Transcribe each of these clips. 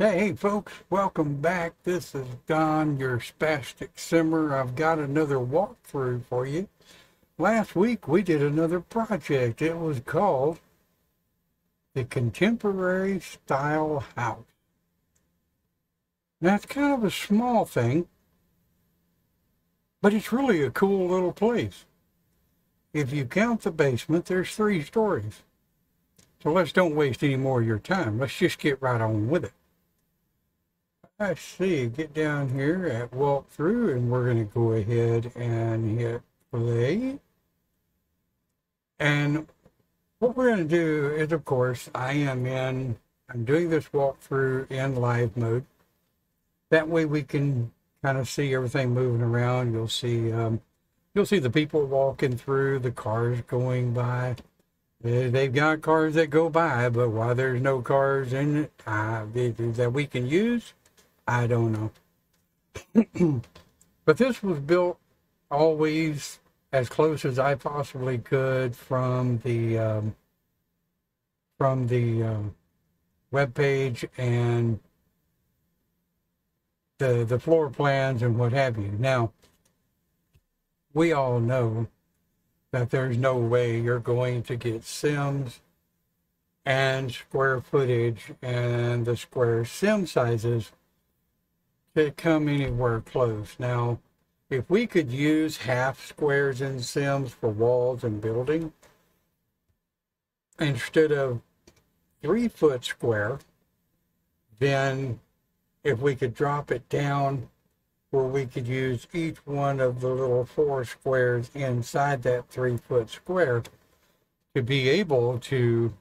Hey folks, welcome back. This is Don, your spastic simmer. I've got another walkthrough for you. Last week we did another project. It was called the Contemporary Style House. Now it's kind of a small thing, but it's really a cool little place. If you count the basement, there's three stories. So let's don't waste any more of your time. Let's just get right on with it. I see, get down here at walkthrough and we're going to go ahead and hit play. And what we're going to do is, of course, I am in, I'm doing this walkthrough in live mode. That way we can kind of see everything moving around. You'll see, um, you'll see the people walking through, the cars going by. They've got cars that go by, but why there's no cars in it uh, that we can use, I don't know. but this was built always as close as I possibly could from the um, from the um, web page and the the floor plans and what have you. Now, we all know that there's no way you're going to get sims and square footage and the square sim sizes to come anywhere close. Now, if we could use half squares in Sims 4 walls and building, instead of three foot square, then if we could drop it down where we could use each one of the little four squares inside that three foot square to be able to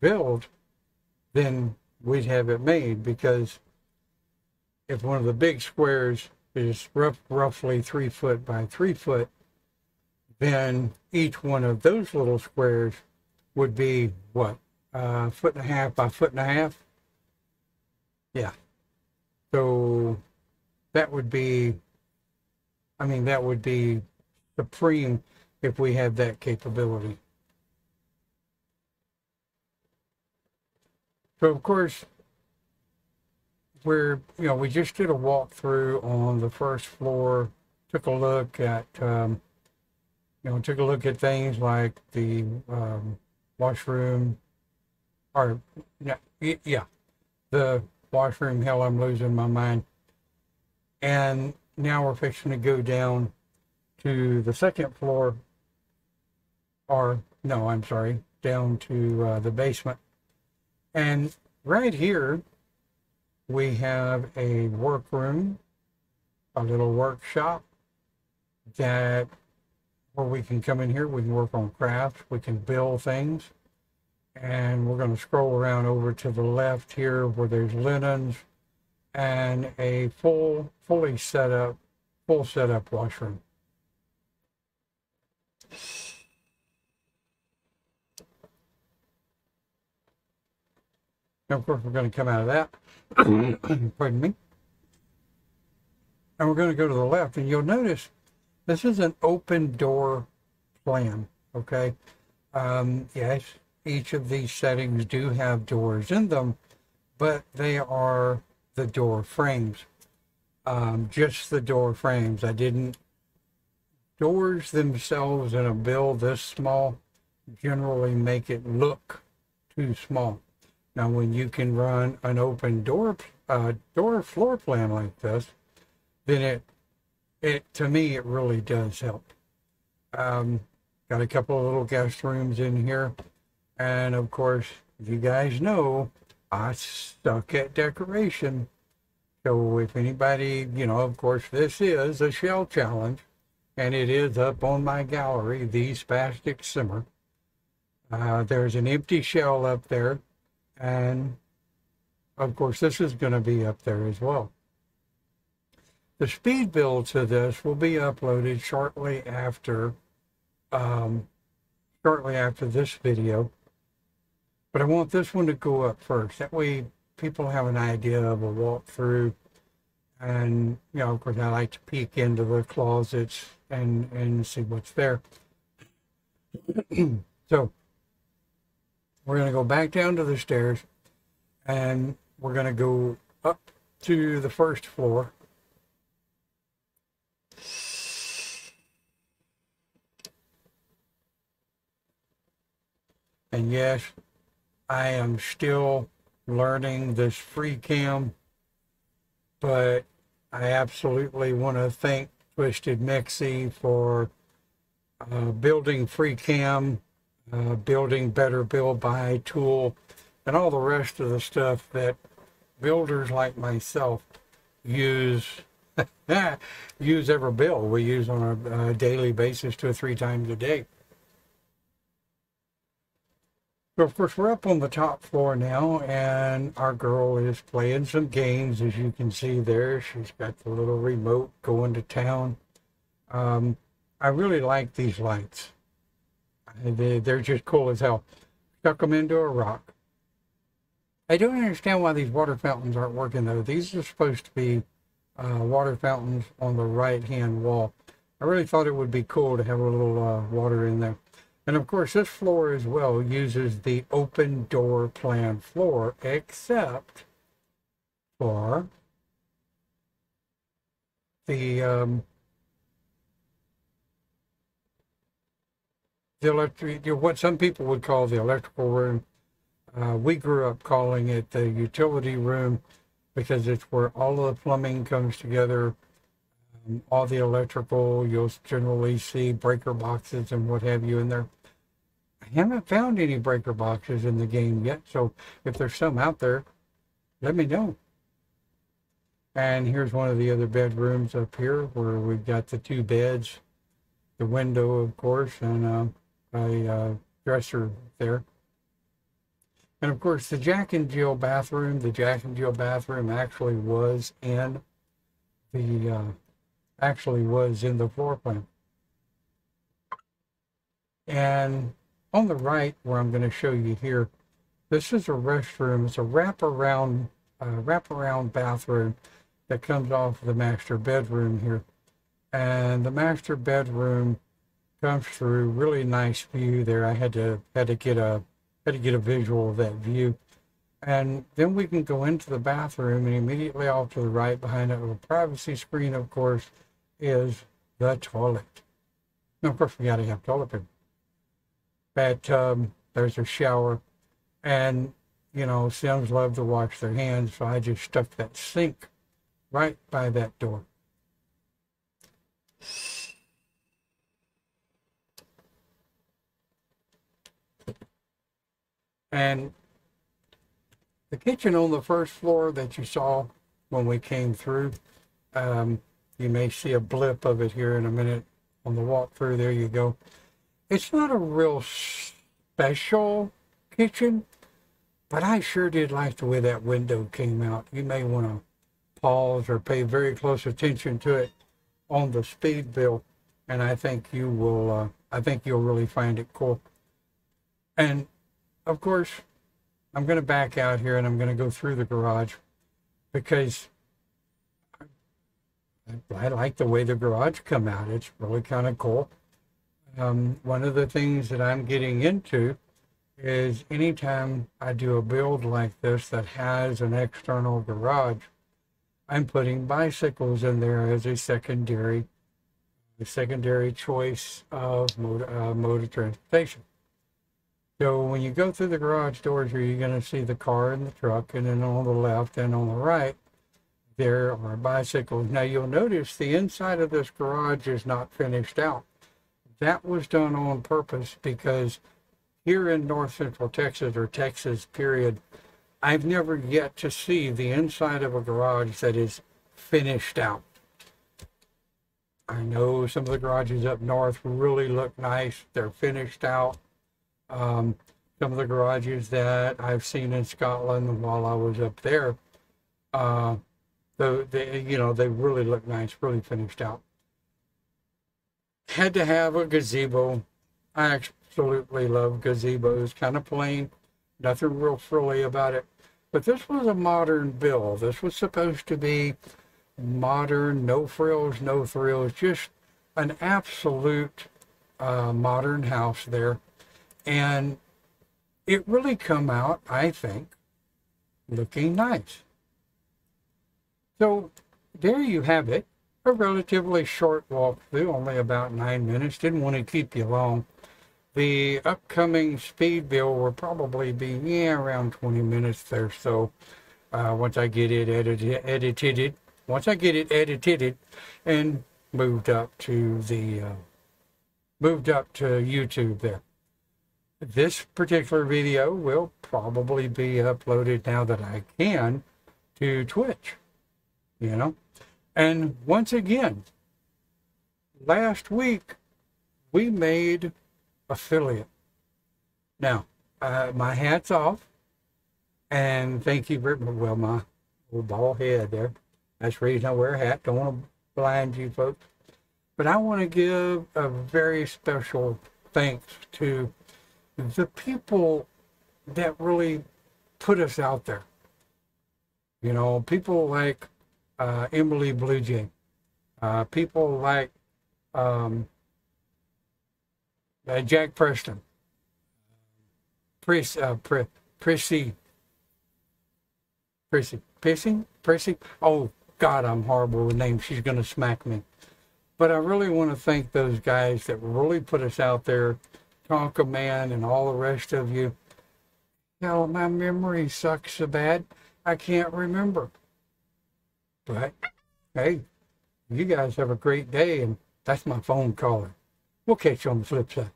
build, then we'd have it made because if one of the big squares is rough, roughly three foot by three foot, then each one of those little squares would be what a uh, foot and a half by foot and a half. Yeah. So that would be, I mean, that would be supreme if we had that capability. So of course, we're, you know, we just did a walkthrough on the first floor, took a look at, um, you know, took a look at things like the um, washroom, or, yeah, the washroom, hell, I'm losing my mind. And now we're fixing to go down to the second floor, or, no, I'm sorry, down to uh, the basement. And right here, we have a workroom, a little workshop that where we can come in here, we can work on crafts, we can build things. And we're going to scroll around over to the left here where there's linens and a full, fully set up, full setup washroom. Now, of course, we're going to come out of that. Pardon me. And we're going to go to the left, and you'll notice this is an open door plan, okay? Um, yes, each of these settings do have doors in them, but they are the door frames. Um, just the door frames. I didn't, doors themselves in a build this small generally make it look too small. Now, when you can run an open door uh, door floor plan like this, then it it to me it really does help. Um, got a couple of little guest rooms in here, and of course, you guys know I suck at decoration. So if anybody, you know, of course, this is a shell challenge, and it is up on my gallery, the Spastic Simmer. Uh, there's an empty shell up there and of course, this is going to be up there as well. The speed build to this will be uploaded shortly after, um, shortly after this video. But I want this one to go up first. That way people have an idea of a walkthrough. And, you know, of course, I like to peek into the closets and, and see what's there. so, we're going to go back down to the stairs and we're going to go up to the first floor. And yes, I am still learning this free cam, but I absolutely want to thank TwistedMexi for uh, building FreeCam, uh, building Better BuildBuy tool, and all the rest of the stuff that builders like myself use use every build we use on a, a daily basis two or three times a day. So of course we're up on the top floor now and our girl is playing some games as you can see there. She's got the little remote going to town. Um, I really like these lights. They, they're just cool as hell. Stuck them into a rock. I don't understand why these water fountains aren't working though. These are supposed to be uh, water fountains on the right hand wall. I really thought it would be cool to have a little uh, water in there. And of course, this floor as well uses the open door plan floor, except for the um, the electric, what some people would call the electrical room. Uh, we grew up calling it the utility room because it's where all of the plumbing comes together, um, all the electrical. You'll generally see breaker boxes and what have you in there. I haven't found any breaker boxes in the game yet, so if there's some out there, let me know. And here's one of the other bedrooms up here where we've got the two beds, the window, of course, and uh, a uh, dresser there. And of course, the Jack and Jill bathroom, the Jack and Jill bathroom actually was in the, uh, actually was in the floor plan. And on the right, where I'm going to show you here, this is a restroom. It's a wraparound, uh, wraparound bathroom that comes off the master bedroom here. And the master bedroom comes through. Really nice view there. I had to had to get a had to get a visual of that view. And then we can go into the bathroom and immediately off to the right behind it, a privacy screen, of course, is the toilet. Now, of course, we got to have toilet paper. But um, there's a shower. And, you know, Sims love to wash their hands, so I just stuck that sink right by that door. And the kitchen on the first floor that you saw when we came through, um, you may see a blip of it here in a minute on the walkthrough. There you go. It's not a real special kitchen, but I sure did like the way that window came out. You may want to pause or pay very close attention to it on the speed bill, and I think you will. Uh, I think you'll really find it cool. And of course, I'm going to back out here and I'm going to go through the garage because I like the way the garage come out. It's really kind of cool. Um, one of the things that I'm getting into is anytime I do a build like this that has an external garage, I'm putting bicycles in there as a secondary, a secondary choice of mode, uh, mode of transportation. So when you go through the garage doors here, you're going to see the car and the truck, and then on the left and on the right, there are bicycles. Now you'll notice the inside of this garage is not finished out. That was done on purpose because here in north central Texas or Texas period, I've never yet to see the inside of a garage that is finished out. I know some of the garages up north really look nice. They're finished out. Um, some of the garages that I've seen in Scotland while I was up there, uh, the, you know they really look nice, really finished out. Had to have a gazebo. I absolutely love gazebos. Kind of plain, nothing real frilly about it. But this was a modern bill. This was supposed to be modern, no frills, no thrills, just an absolute uh, modern house there. And it really come out, I think, looking nice. So there you have it. A relatively short walkthrough, only about nine minutes. Didn't want to keep you long. The upcoming speed bill will probably be yeah, around 20 minutes there. So uh, once I get it edited, edited, once I get it edited and moved up to the uh, moved up to YouTube there. This particular video will probably be uploaded now that I can to Twitch, you know. And once again, last week we made affiliate. Now, uh, my hat's off, and thank you very. Well, my little bald head there. That's the reason I wear a hat. Don't want to blind you folks. But I want to give a very special thanks to the people that really put us out there. You know, people like uh, Emily Blue Jay, uh, people like um, uh, Jack Preston, Prissy, uh, Prissy, Prissy, Prissy, Prissy. Oh God, I'm horrible with names. She's gonna smack me. But I really want to thank those guys that really put us out there, Tonka Man and all the rest of you. Hell, my memory sucks so bad, I can't remember. But, hey, you guys have a great day, and that's my phone caller. We'll catch you on the flip side.